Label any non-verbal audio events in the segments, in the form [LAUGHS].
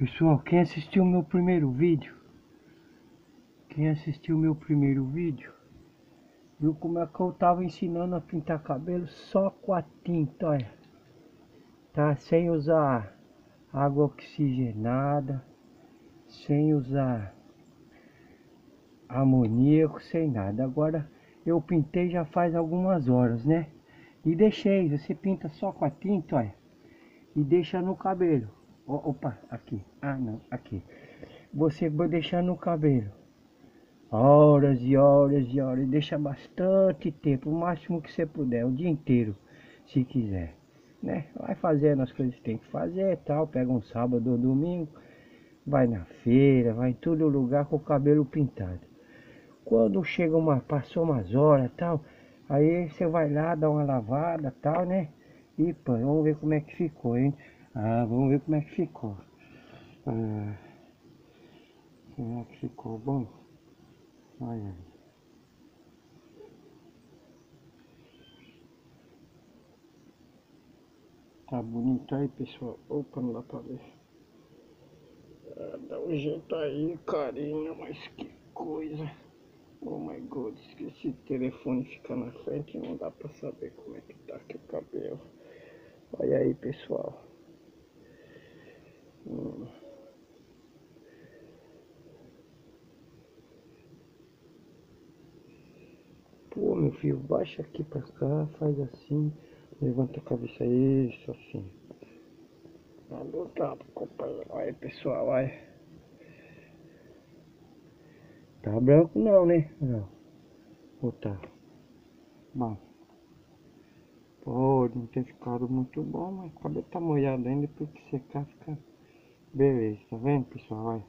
Pessoal, quem assistiu o meu primeiro vídeo, quem assistiu o meu primeiro vídeo, viu como é que eu tava ensinando a pintar cabelo só com a tinta, olha. Tá? Sem usar água oxigenada, sem usar amoníaco, sem nada. Agora eu pintei já faz algumas horas, né? E deixei, você pinta só com a tinta, olha. E deixa no cabelo. Opa, aqui. Ah, não, aqui. Você vai deixar no cabelo. Horas e horas e horas. Deixa bastante tempo, o máximo que você puder, o dia inteiro, se quiser. Né? Vai fazendo as coisas que tem que fazer tal. Pega um sábado ou domingo. Vai na feira, vai em todo lugar com o cabelo pintado. Quando chega uma, passou umas horas tal, aí você vai lá, dá uma lavada tal, né? E pô, vamos ver como é que ficou, hein? Ah, vamos ver como é que ficou. Ah, como é que ficou bom? Olha aí. Tá bonito aí, pessoal. Opa, não dá pra ver. Ah, dá um jeito aí, carinha, mas que coisa. Oh my god, se esse telefone ficar na frente não dá pra saber como é que tá aqui o cabelo. Olha aí, pessoal. Pô, meu filho, baixa aqui pra cá, faz assim, levanta a cabeça, isso, assim. Alô, tá, companheiro. Olha, pessoal, olha. Tá branco não, né? Não. Ou tá? Bom. Pode não ter ficado muito bom, mas o cabelo tá molhado ainda, porque secar fica Beleza, tá vendo pessoal? Olha.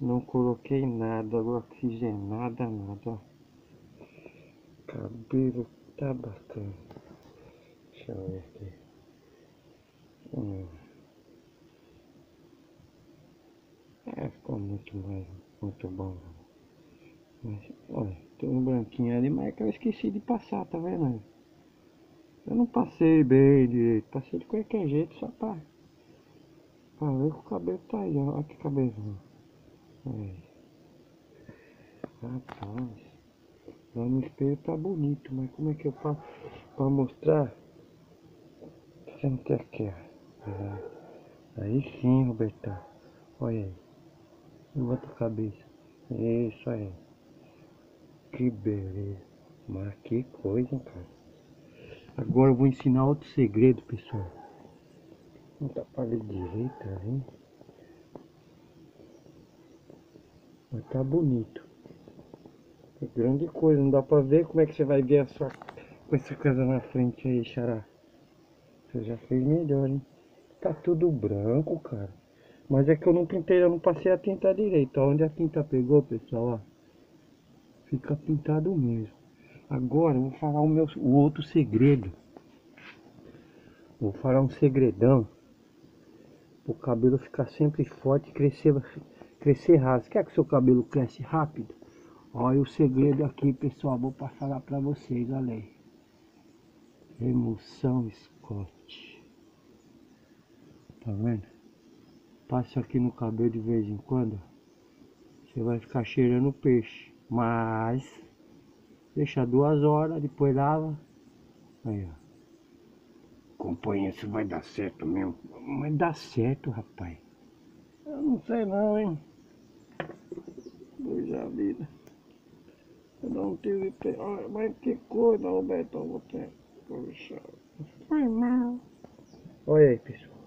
Não coloquei nada, oxigenada, nada. Cabelo tá bacana. Deixa eu ver aqui. Hum. É, ficou muito mais, muito bom. Mas, olha, tem um branquinho ali, mas é que eu esqueci de passar, tá vendo? Eu não passei bem direito, passei de qualquer jeito só pra Que o cabelo tá aí, ó. Olha que cabelo. Aí. Rapaz. Lá no espelho tá bonito, mas como é que eu faço pra mostrar? Sente aqui, ó. É. Aí sim, Roberta. Olha aí. Levanta a cabeça. Isso aí. Que beleza. Mas que coisa, cara. Agora eu vou ensinar outro segredo, pessoal. Não dá pra ler direito, hein? Mas tá bonito. É grande coisa, não dá pra ver como é que você vai ver a sua com essa casa na frente aí, xará. Você já fez melhor, hein? Tá tudo branco, cara. Mas é que eu não pintei, eu não passei a tinta direito. Onde a tinta pegou, pessoal, ó. Fica pintado mesmo. Agora eu vou falar o meu o outro segredo. Vou falar um segredão o cabelo ficar sempre forte e crescer, crescer rápido. Quer que o seu cabelo cresce rápido? Olha o segredo aqui, pessoal. Vou passar lá para vocês, olha aí. Emulsão Scott. Tá vendo? Passa aqui no cabelo de vez em quando. Você vai ficar cheirando peixe. Mas, deixa duas horas, depois lava. Aí, ó. Acompanha se vai dar certo mesmo. Mas dá certo, rapaz. Eu não sei não, hein. Puxa vida. Eu não tive Olha, mas que coisa, Roberto. Eu vou ter. Puxa. Foi mal. Olha aí, pessoal.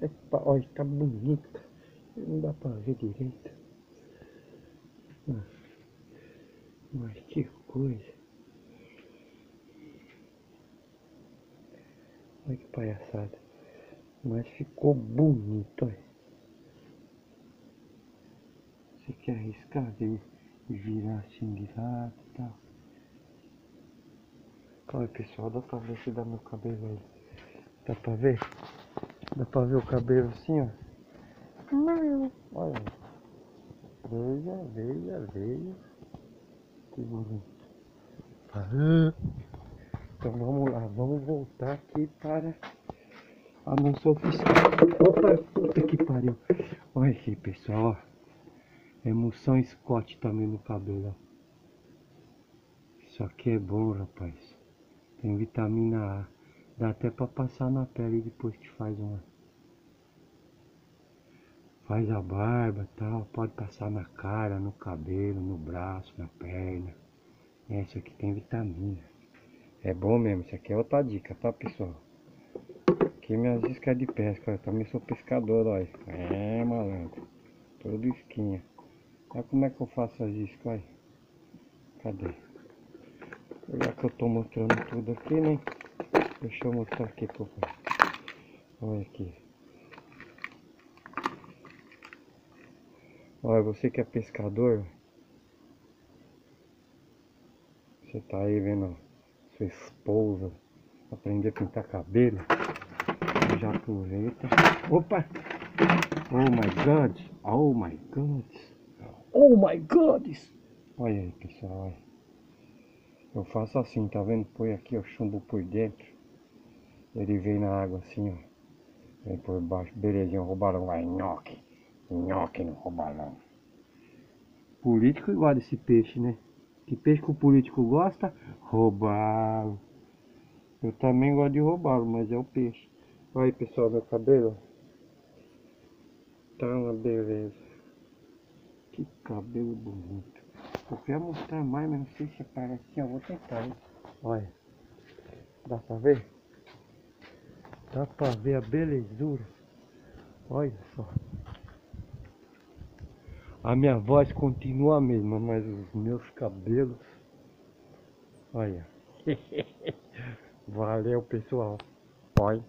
Epa, olha, tá bonita. Não dá pra ver direito. Mas que coisa. Olha que palhaçada. Mas ficou bonito, olha. Você quer arriscar de virar assim de lado e tal. Olha pessoal, dá pra ver se dá meu cabelo aí. Dá pra ver? Dá pra ver o cabelo assim, ó? Não. Olha. Veja, veja, veja. Que bonito. Parou. Então vamos lá, vamos voltar aqui para não sou fiscal. Opa, puta que pariu. Olha aqui, pessoal, ó. Emoção Scott também no cabelo, ó. Isso aqui é bom, rapaz. Tem vitamina A. Dá até pra passar na pele depois que faz uma. Faz a barba tal. Pode passar na cara, no cabelo, no braço, na perna. Isso aqui tem vitamina. É bom mesmo. Isso aqui é outra dica, tá, pessoal? Aqui minhas iscas de pesca. Eu também sou pescador, olha. É, malandro. Todo isquinha. Olha como é que eu faço as iscas, olha. Cadê? Já que eu tô mostrando tudo aqui, né? Deixa eu mostrar aqui pro. Olha aqui. Olha, você que é pescador. Você tá aí vendo sua esposa aprender a pintar cabelo. Já aproveita. Opa! Oh my god! Oh my god! Oh my god! Olha aí pessoal, olha. Eu faço assim, tá vendo? Põe aqui o chumbo por dentro. Ele vem na água assim, ó. Vem por baixo. Belezinha, o roubalão vai nhoque. Nhoque no roubalão. Político igual desse peixe, né? Que peixe que o político gosta? Roubá-lo. Eu também gosto de roubá-lo, mas é o peixe. Olha aí, pessoal, meu cabelo. Tá uma beleza. Que cabelo bonito. Eu quero mostrar mais, mas não sei se aparece eu vou tentar, hein? Olha. Dá pra ver? Dá pra ver a belezura. Olha só. A minha voz continua a mesma, mas os meus cabelos. Olha. [LAUGHS] Valeu, pessoal. Oi.